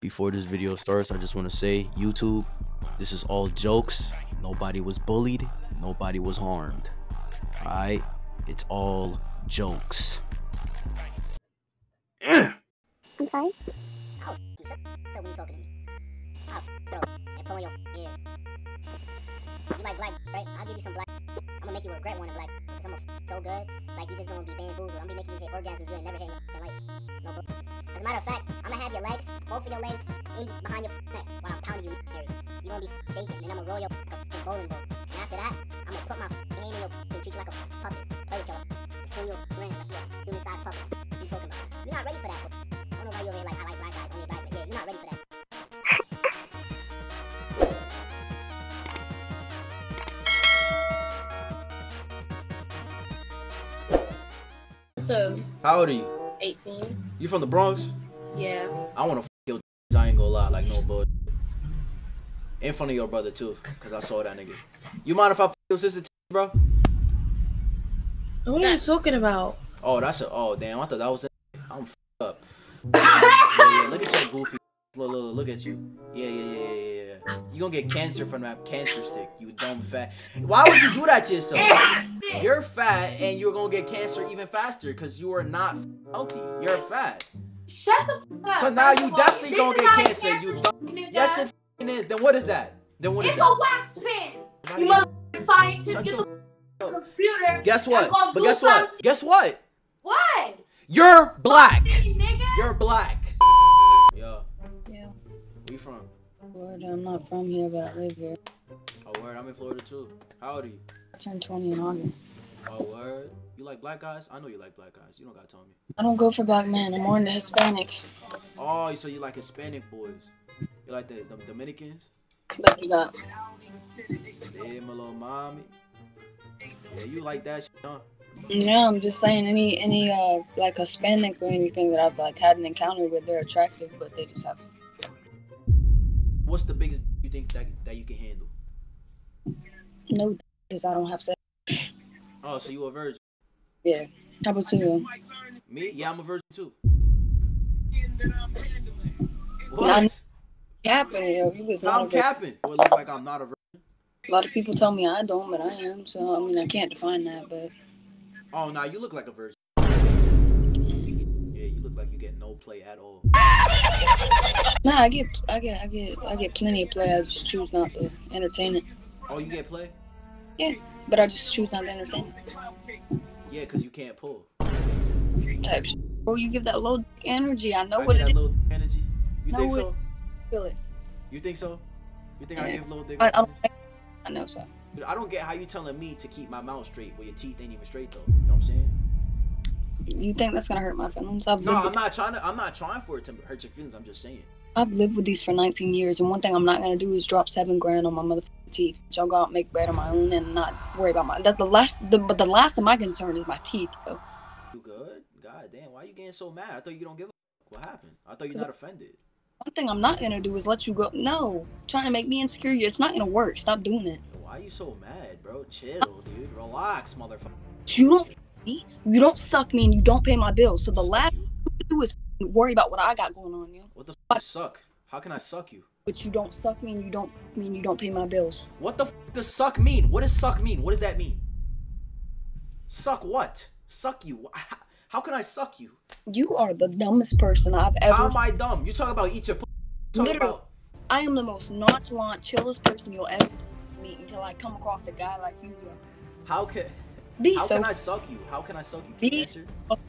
Before this video starts, I just want to say, YouTube, this is all jokes. Nobody was bullied. Nobody was harmed. Alright? It's all jokes. I'm sorry. Oh, so, so when you talking to me. Oh, bro, and pull your, yeah. You like black, right? I'll give you some black. I'm gonna make you regret wanting black. Cause I'm so good. Like, you just gonna be bamboozled. I'm gonna be making you hit orgasms you ain't never hit in your life. No. As a matter of fact, I'm gonna have your legs, both of your legs, in behind your neck while I'm pounding you area. You gonna be shaking, then I'm gonna roll your like a bowling ball. And after that, I'm gonna put my hand in your and treat you like a puppet. Play with your swing your grin like you're a human sized puppet. What you talking about? You're not ready for that. I don't know why you're here like, I like black guys, only black, but yeah, you're not ready for that. So, How old are you? 18. You from the Bronx? Yeah. I want to f your I ain't gonna lie, like no bull. In front of your brother too, cause I saw that nigga. You mind if I f your sister, t- bro? What are you talking about? Oh, that's a. Oh, damn! I thought that was. it. I'm f up. yeah, yeah, look at your goofy. Look, look, look, look at you. Yeah, yeah, yeah, yeah, yeah. You gonna get cancer from that cancer stick, you dumb fat. Why would you do that to yourself? You're fat, and you're gonna get cancer even faster, cause you are not healthy. You're fat. Shut the fuck up. So now you definitely This gonna get a cancer, you dumb. Yes, it is. Then what is that? Then what is It's that? a wax pen. You motherfucking scientist. Shut Get your- the computer. Guess what? But guess what? Guess what? What? You're black. You're black. Word, I'm not from here, but I live here. Oh, word. I'm in Florida too. How old are you? I turned 20 in August. Oh, word. You like black guys? I know you like black guys. You don't gotta tell me. I don't go for black men. I'm more into Hispanic. Oh, so you like Hispanic boys? You like the, the Dominicans? But you got Yeah, my little mommy. Yeah, you like that shit, huh? yeah. I'm just saying any any uh like Hispanic or anything that I've like had an encounter with, they're attractive, but they just have What's the biggest you think that that you can handle? no because I don't have sex. Oh, so you a virgin? Yeah. How about you? Me? Yeah, I'm a virgin too. I'm- What? Capping, yo. You was not. I'm a virgin. capping. Well, it look like I'm not a virgin. A lot of people tell me I don't, but I am. So I mean, I can't define that, but Oh, nah, you look like a virgin. Play at all. nah, I get, I get, I get, I get plenty of play. I just choose not to entertain it. Oh, you get play? Yeah, but I just choose not to entertain Yeah, because you can't pull. it. Type. Bro, oh, you give that low energy. I know I what it that is. little energy. You Know think it. so? Feel it. You think so? You think I give little dick? I, I don't. think- I know so. Dude, I don't get how you telling me to keep my mouth straight, but your teeth ain't even straight though. You know what I'm saying? You think that's gonna hurt my feelings? I've no, I'm not trying to. I'm not trying for it to hurt your feelings. I'm just saying. I've lived with these for 19 years, and one thing I'm not gonna do is drop seven grand on my motherfucking teeth. So I'll go out and make bread on my own and not worry about my. That's the last. The, but the last of my concern is my teeth, bro. You good? God damn, why you getting so mad? I thought you don't give a. What happened? I thought you're not offended. One thing I'm not gonna do is let you go. No, trying to make me insecure. It's not gonna work. Stop doing it. Why are you so mad, bro? Chill, dude. Relax, motherfucker. You don't. Me. You don't suck me, and you don't pay my bills. So the last thing you do is worry about what I got going on, yo. What the f- suck? How can I suck you? But you don't suck me, and you don't me, and you don't pay my bills. What the f- does suck mean? What does suck mean? What does that mean? Suck what? Suck you? How, can I suck you? You are the dumbest person I've ever. How am I dumb? You talking about eat your. P- Literally. about I am the most nonchalant, chillest person you'll ever meet until I come across a guy like you. How can Be how so can I suck you? How can I suck you? Can you answer?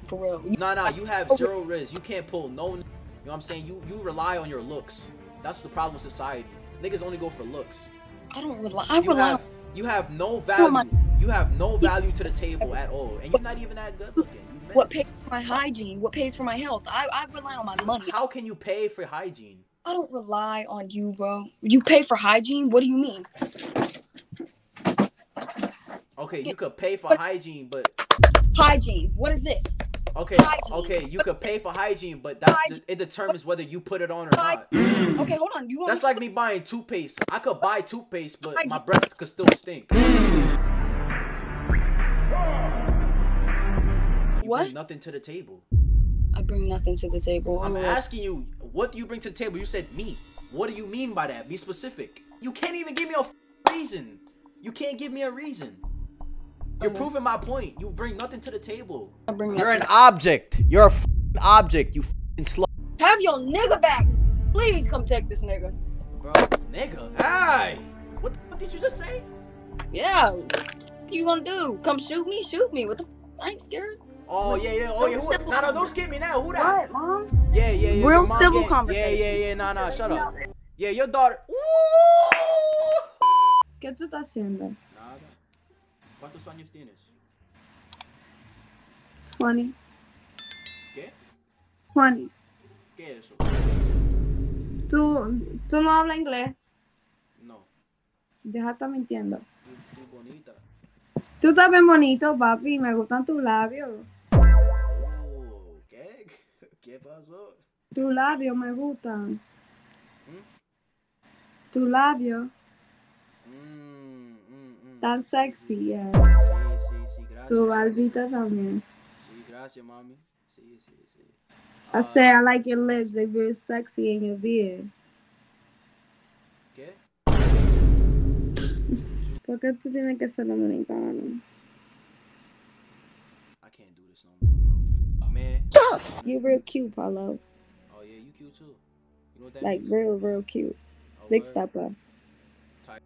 for real. You- Nah, nah. You have zero rizz. You can't pull no. You know what I'm saying? You you rely on your looks. That's the problem with society. Niggas only go for looks. I don't rely. I You rely. have you have no value. my- You have no value to the table at all, and you're not even that good looking. What pays for my hygiene? What pays for my health? I, I rely on my money. How can you pay for hygiene? I don't rely on you, bro. You pay for hygiene? What do you mean? Okay, you could pay for hygiene, but Hygiene. What is this? okay, Hygiene. okay, you could pay for hygiene, but that's Hygiene. it determines whether you put it on or not. Okay, hold on. You want That's me like me buying toothpaste. I could buy toothpaste, but my breath could still stink. What? bring nothing to the table. I bring nothing to the table. I'm Oh, asking you, What do you bring to the table? You said me. What do you mean by that? Be specific. You can't even give me a f- reason. You can't give me a reason. You're proving my point. You bring nothing to the table. I bring You're an object. You're a f***ing object. You f***ing slut, Have your nigga back. Please come take this nigga. bro. Nigga. Hey. What the fuck did you just say? Yeah. What you gonna do? Come shoot me? Shoot me. What the? F- I ain't scared. Oh yeah, yeah. Oh yeah. Who, Civil nah, no, don't conversation. skip me now. Who that? What, mom? Yeah, yeah, yeah. Real civil get- conversation. Yeah, yeah, yeah. Nah, nah. Shut up. Yeah, your daughter. Ooh. ¿Qué tú estás haciendo? Nada. ¿Cuántos años tienes? 20. ¿Qué? 20. ¿Qué es eso? ¿Tú, tú no hablas inglés? No. Deja de estar mintiendo. Tú, tú bonita. Tú estás bien bonito, papi. Me gustan tus labios. Oh, ¿qué? ¿Qué pasó? Tus labios me gustan. ¿Mm? Tus labios. Mm. Tan sexy, yeah. Sí, sí, sí, gracias. Tu barbita también. Sí, gracias, mami. Sí, sí, sí. I say I like your lips. They're very sexy in your beard. ¿Qué? ¿Por qué tú tienes que ser dominicano? I can't do this no more, bro. Man. You're real cute, Polo. Oh, yeah, you cute too. You know what that Like, means? real, real cute. Oh, Big word? stepper. I appreciate you. looking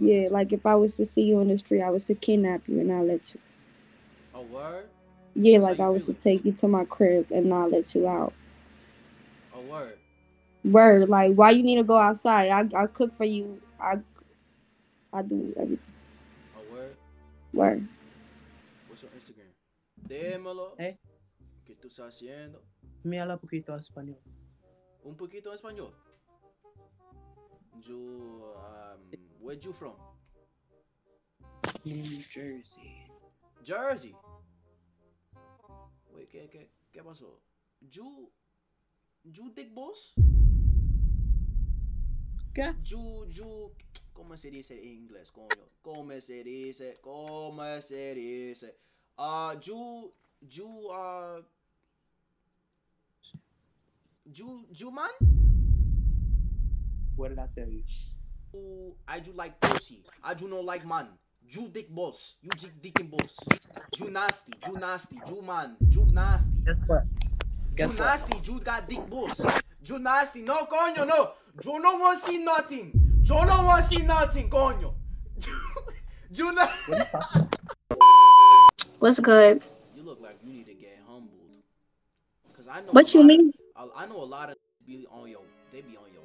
Yeah, like if I was to see you in the street, I was to kidnap you and not let you. Oh, word? Yeah, That's like I was to take you to my crib and not let you out. Oh, word. Word, like why you need to go outside? I I cook for you. I I do everything. Oh, word. Word. What's your Instagram? Démelo. Eh. ¿Qué tú estás haciendo? Me habla poquito español. Un poquito español. You, um, where you from? New Jersey. Jersey. Wait, ¿qué, qué, qué pasó? You, you dick boss? ¿Qué? You, you, ¿cómo se dice en inglés, coño? ¿Cómo se dice? ¿Cómo se dice? Uh, you, you, uh, you, you man? What did I tell you? You, I do like pussy. I do not like man. You dick boss. You dick dicking boss. You nasty. You nasty. You man. You nasty. Guess what? You Guess what? nasty. You got dick boss. You nasty. No, coño, no. You no want see nothing. You no want see nothing, coño. you not. What's good? You look like you need to get humbled. Cause I know. What you mean? Of, I I know a lot of be on your. They be on your.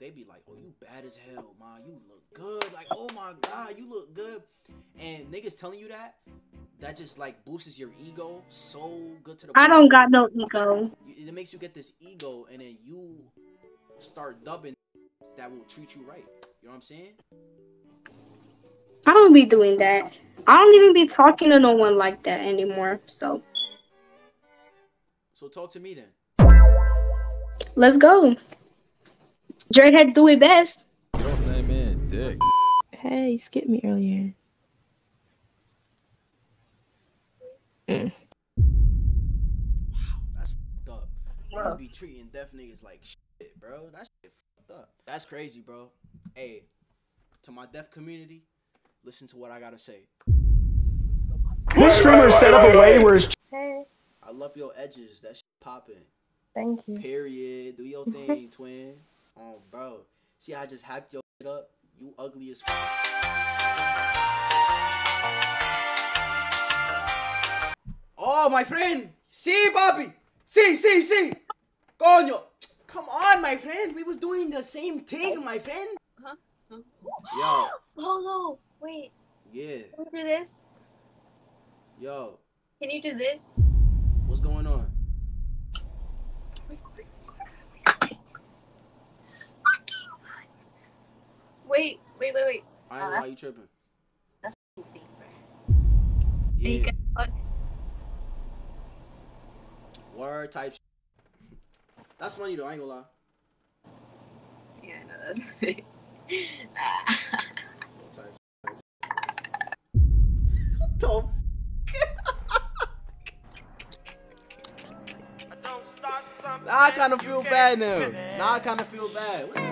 They be like, you bad as hell, man. You look good. Like, oh my god, you look good. And niggas telling you that, that just like boosts your ego so good to the. I don't got no ego. It makes you get this ego, and then you start dubbing that will treat you right. You know what I'm saying? I don't be doing that. I don't even be talking to no one like that anymore. So So talk to me then. let's go. Dreadheads do it best. Get off that man dick. Hey, you skipped me earlier. Wow, that's fucked up. Niggas be treating deaf niggas like shit, bro. That shit fucked up. That's crazy, bro. Hey, to my deaf community, listen to what I gotta say. This streamer set up a way where his Hey, I love your edges. That shit popping. thank you. Period. Do your thing, twin. Oh, bro. See, I just hyped your shit up. You ugly as fuck. Oh, my friend. See, Bobby. See, see, see. Coño. Come on, my friend. We was doing the same thing, my friend. Huh? Huh? Yo, Polo, wait. yeah. Can you do this? Yo, Can you do this? what's going on? Wait, wait, wait, wait. Wait, wait. I ain't know why uh, you tripping. That's big, bro. Yeah. Fuck. Word type. Shit. That's funny though. I ain't gonna lie. Yeah, I know that's big. Type what the f- I kind of feel bad now. Now I kind of feel bad.